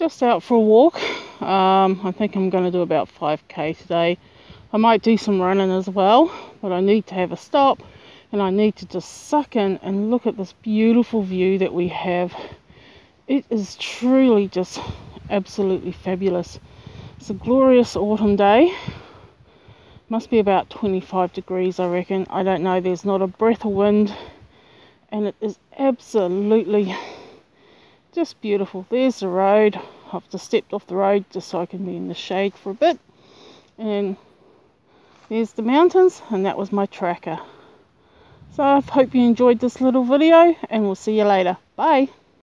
just out for a walk. Um, I think I'm going to do about 5k today. I might do some running as well, but I need to have a stop and I need to just suck in and look at this beautiful view that we have. It is truly just absolutely fabulous. It's a glorious autumn day. Must be about 25 degrees, I reckon. I don't know. There's not a breath of wind, and it is absolutely just beautiful. There's the road. I've just stepped off the road just so I can be in the shade for a bit. And there's the mountains, and that was my tracker. So I hope you enjoyed this little video, and we'll see you later. Bye.